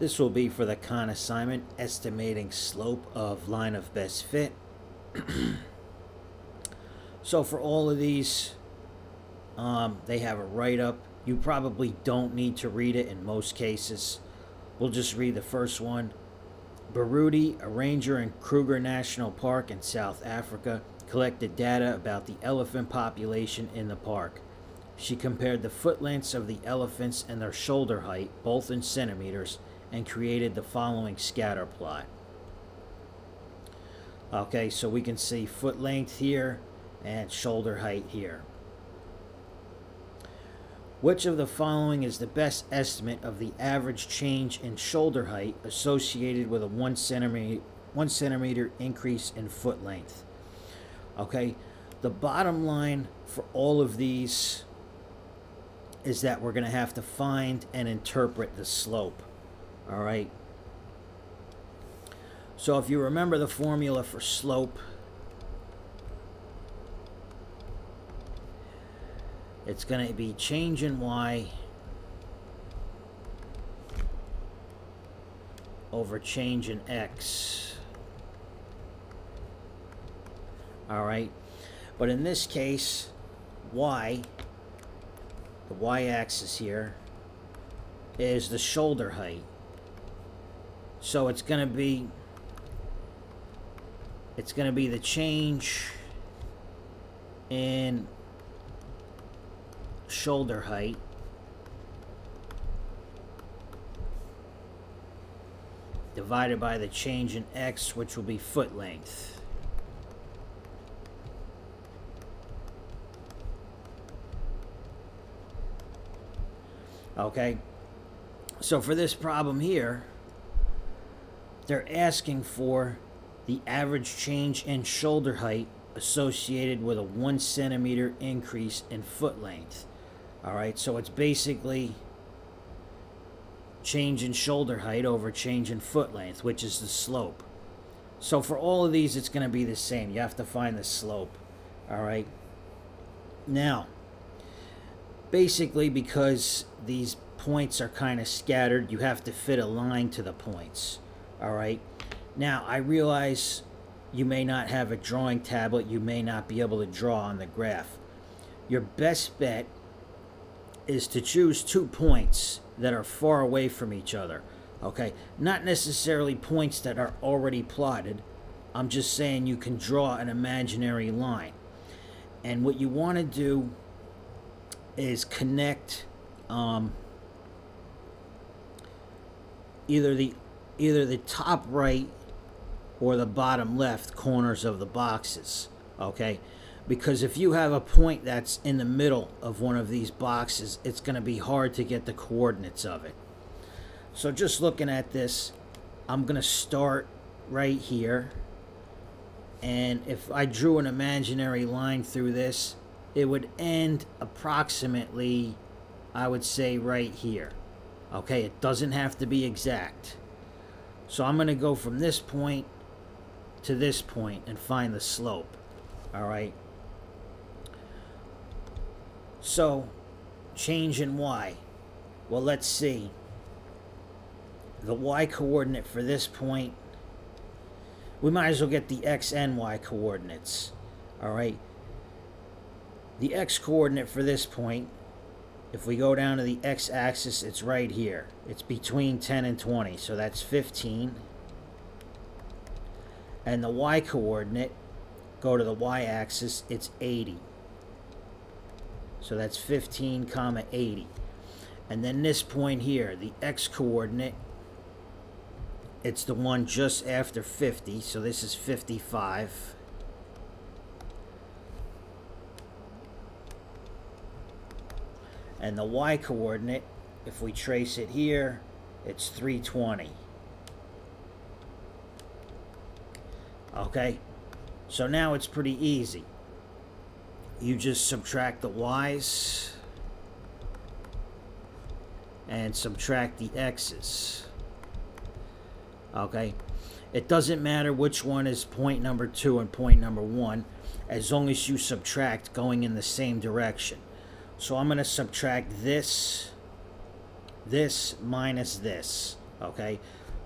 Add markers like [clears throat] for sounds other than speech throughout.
This will be for the Khan assignment, estimating slope of line of best fit. [clears throat] so for all of these, um, they have a write-up. You probably don't need to read it in most cases. We'll just read the first one. Baruti, a ranger in Kruger National Park in South Africa, collected data about the elephant population in the park. She compared the foot lengths of the elephants and their shoulder height, both in centimeters, and created the following scatter plot. Okay, so we can see foot length here and shoulder height here. Which of the following is the best estimate of the average change in shoulder height associated with a one centimeter, one centimeter increase in foot length? Okay, the bottom line for all of these is that we're going to have to find and interpret the slope. All right. So if you remember the formula for slope, it's going to be change in y over change in x. All right. But in this case, y, the y-axis here, is the shoulder height. So it's going to be it's going to be the change in shoulder height divided by the change in x which will be foot length. Okay, so for this problem here, they're asking for the average change in shoulder height associated with a one centimeter increase in foot length. All right, so it's basically change in shoulder height over change in foot length, which is the slope. So for all of these, it's going to be the same. You have to find the slope. All right. Now, basically, because these points are kind of scattered, you have to fit a line to the points. All right. Now, I realize you may not have a drawing tablet, you may not be able to draw on the graph. Your best bet is to choose two points that are far away from each other. Okay, not necessarily points that are already plotted. I'm just saying you can draw an imaginary line. And what you want to do is connect um, either the either the top right or the bottom left corners of the boxes. Okay, because if you have a point that's in the middle of one of these boxes, it's going to be hard to get the coordinates of it. So just looking at this, I'm going to start right here. And if I drew an imaginary line through this, it would end approximately, I would say, right here. Okay, it doesn't have to be exact. So I'm going to go from this point to this point and find the slope. All right. So, change in y. Well, let's see. The y coordinate for this point, we might as well get the x and y coordinates. All right. The x coordinate for this point, if we go down to the x-axis, it's right here. It's between 10 and 20, so that's 15. And the y coordinate, go to the y-axis, it's 80. So that's 15 comma 80. And then this point here, the x coordinate, it's the one just after 50. So this is 55. And the y coordinate, if we trace it here, it's 320. Okay, so now it's pretty easy you just subtract the y's and subtract the x's. Okay? It doesn't matter which one is point number two and point number one, as long as you subtract going in the same direction. So I'm going to subtract this, this minus this. Okay,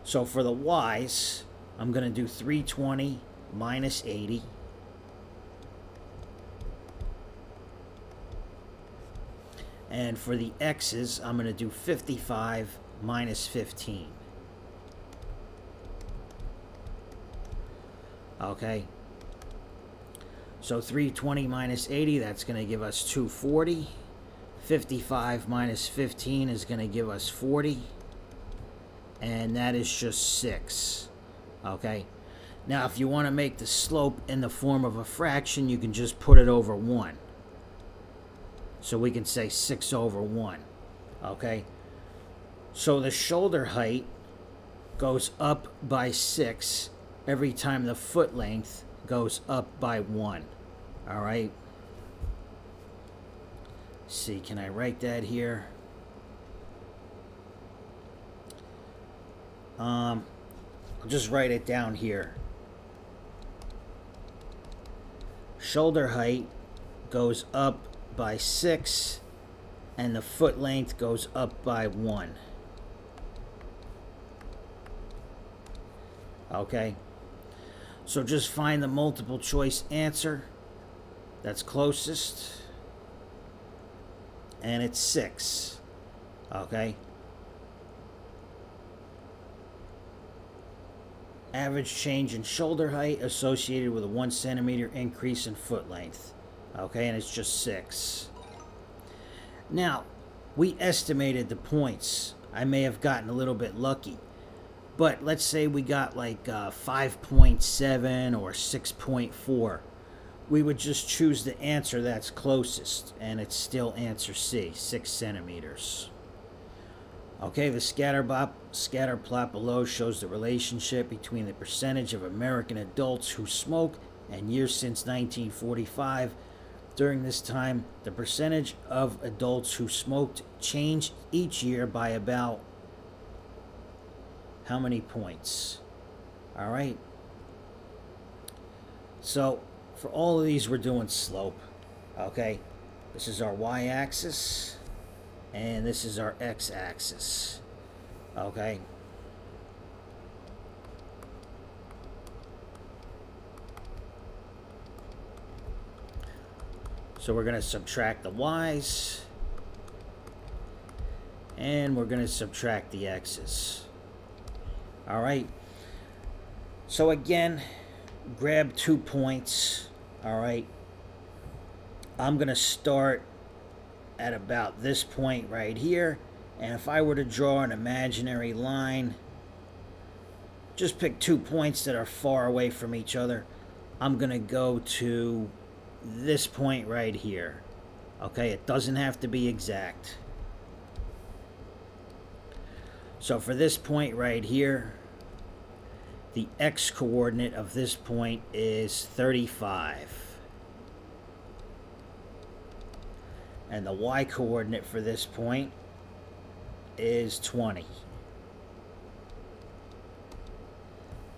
so for the y's, I'm going to do 320 minus 80. And for the x's, I'm going to do 55 minus 15. Okay. So 320 minus 80, that's going to give us 240. 55 minus 15 is going to give us 40. And that is just 6. Okay. Now, if you want to make the slope in the form of a fraction, you can just put it over 1. So we can say 6 over 1. Okay. So the shoulder height goes up by 6 every time the foot length goes up by 1. All right. See, can I write that here? Um, I'll just write it down here. Shoulder height goes up by 6 and the foot length goes up by 1. Okay. So just find the multiple choice answer that's closest. And it's 6. Okay. Average change in shoulder height associated with a 1 centimeter increase in foot length. Okay, and it's just 6. Now, we estimated the points. I may have gotten a little bit lucky. But let's say we got like uh, 5.7 or 6.4. We would just choose the answer that's closest, and it's still answer C, 6 centimeters. Okay, the scatter, plot below shows the relationship between the percentage of American adults who smoke and years since 1945. During this time, the percentage of adults who smoked changed each year by about how many points. All right. So for all of these, we're doing slope. Okay. This is our y-axis. And this is our x-axis. Okay. So we're going to subtract the y's. And we're going to subtract the x's. All right. So again, grab two points. All right. I'm going to start at about this point right here. And if I were to draw an imaginary line, just pick two points that are far away from each other. I'm going to go to this point right here. Okay, it doesn't have to be exact. So for this point right here, the x coordinate of this point is 35. And the y coordinate for this point is 20.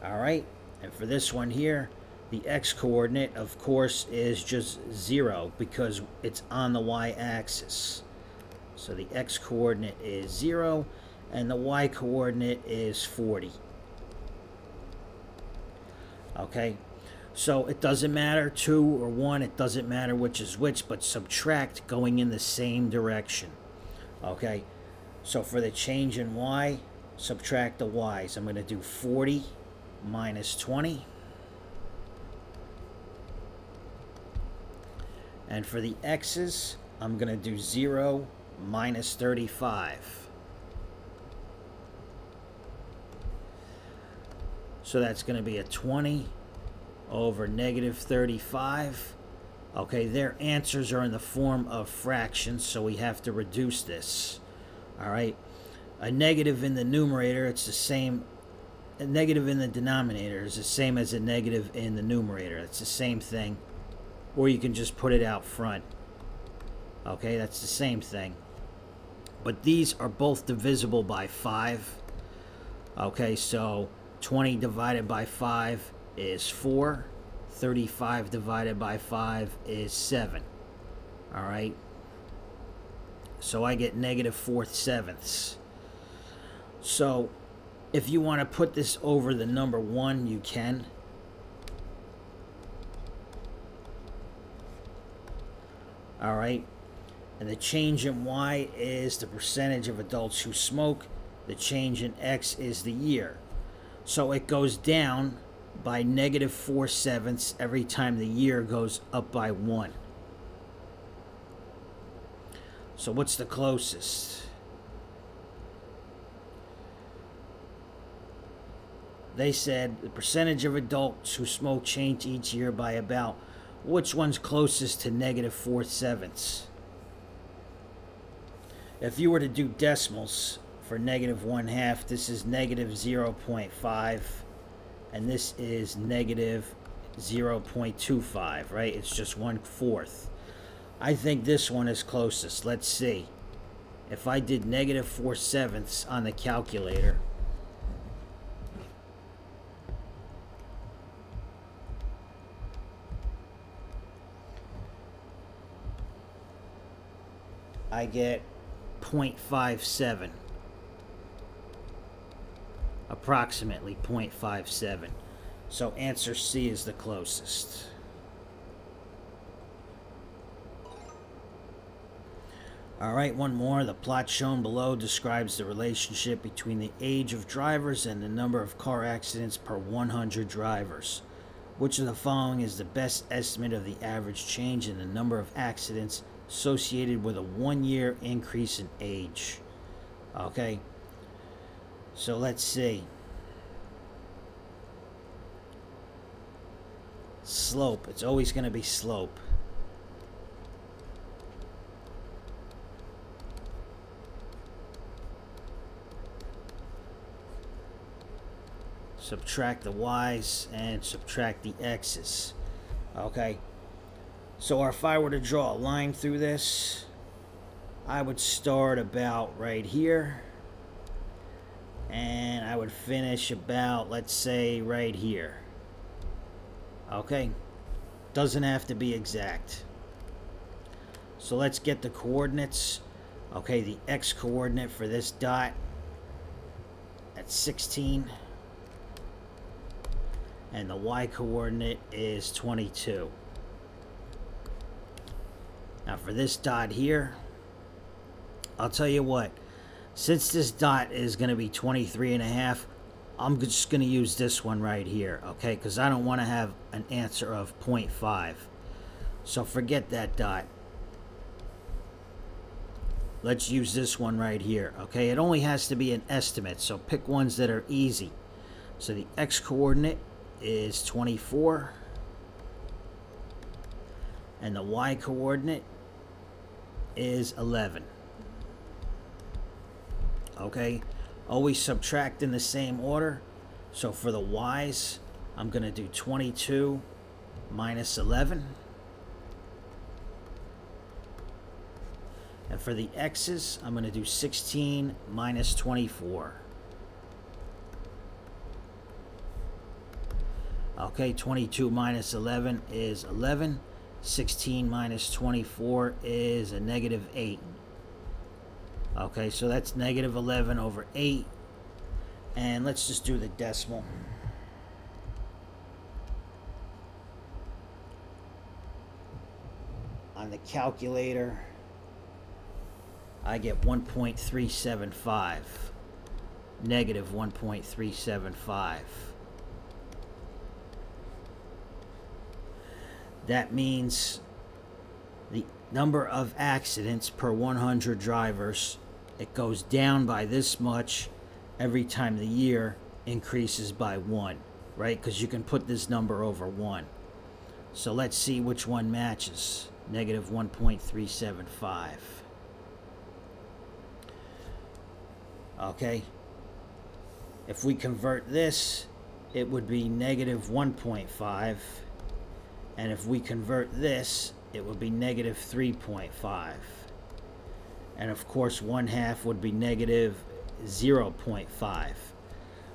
Alright, and for this one here, the x coordinate, of course, is just 0 because it's on the y-axis. So the x coordinate is 0 and the y coordinate is 40 okay? So it doesn't matter two or one it doesn't matter which is which but subtract going in the same direction okay? So for the change in y subtract the y's. I'm going to do 40 minus 20 and for the x's I'm going to do 0 minus 35 So that's going to be a 20 over negative 35. Okay, their answers are in the form of fractions, so we have to reduce this. All right. A negative in the numerator, it's the same. A negative in the denominator is the same as a negative in the numerator. It's the same thing. Or you can just put it out front. Okay, that's the same thing. But these are both divisible by 5. Okay, so 20 divided by 5 is 4. 35 divided by 5 is 7. Alright? So I get negative fourth sevenths. So If you want to put this over the number 1, you can. All right. And the change in Y is the percentage of adults who smoke. The change in X is the year. So it goes down by negative 4 sevenths every time the year goes up by 1. So what's the closest? They said the percentage of adults who smoke change each year by about which one's closest to negative 4 sevenths? If you were to do decimals for negative 1 half, this is negative 0.5 and this is negative 0.25, right? It's just one fourth. I think this one is closest. Let's see. If I did negative 4 sevenths on the calculator, I get 0.57 approximately 0.57 so answer C is the closest. All right one more. The plot shown below describes the relationship between the age of drivers and the number of car accidents per 100 drivers which of the following is the best estimate of the average change in the number of accidents associated with a one year increase in age. Okay, so let's see. Slope, it's always going to be slope. Subtract the y's and subtract the x's. Okay. So if I were to draw a line through this, I would start about right here. And I would finish about, let's say, right here. Okay? Doesn't have to be exact. So let's get the coordinates. Okay, the x coordinate for this dot at 16. And the y coordinate is 22. Now for this dot here, I'll tell you what, since this dot is going to be 23 and a half, I'm just going to use this one right here, okay? Because I don't want to have an answer of 0.5. So forget that dot. Let's use this one right here, okay? It only has to be an estimate, so pick ones that are easy. So the x-coordinate is 24. And the y-coordinate is 11. Okay, always subtract in the same order. So for the y's, I'm going to do 22 minus 11. And for the x's, I'm going to do 16 minus 24. Okay, 22 minus 11 is 11. 16 minus 24 is a negative 8. Okay, so that's negative 11 over 8. And let's just do the decimal. On the calculator, I get 1.375. Negative 1.375. That means the number of accidents per 100 drivers, it goes down by this much every time the year increases by one, right? Because you can put this number over one. So let's see which one matches. Negative 1.375. Okay. If we convert this, it would be negative 1.5 and if we convert this, it would be negative 3.5. And of course, 1 half would be negative 0.5.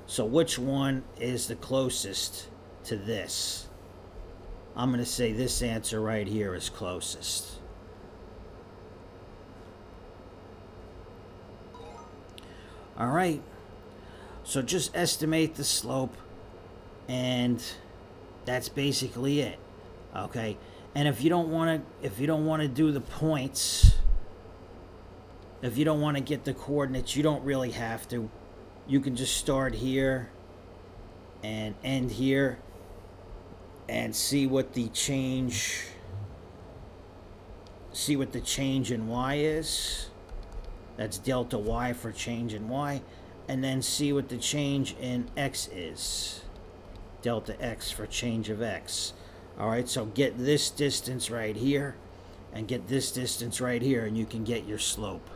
So which one is the closest to this? I'm going to say this answer right here is closest. All right. So just estimate the slope, and that's basically it. Okay, and if you don't want to, if you don't want to do the points, if you don't want to get the coordinates, you don't really have to. You can just start here and end here and see what the change see what the change in y is. That's delta y for change in y. And then see what the change in x is. Delta x for change of x. All right so get this distance right here and get this distance right here and you can get your slope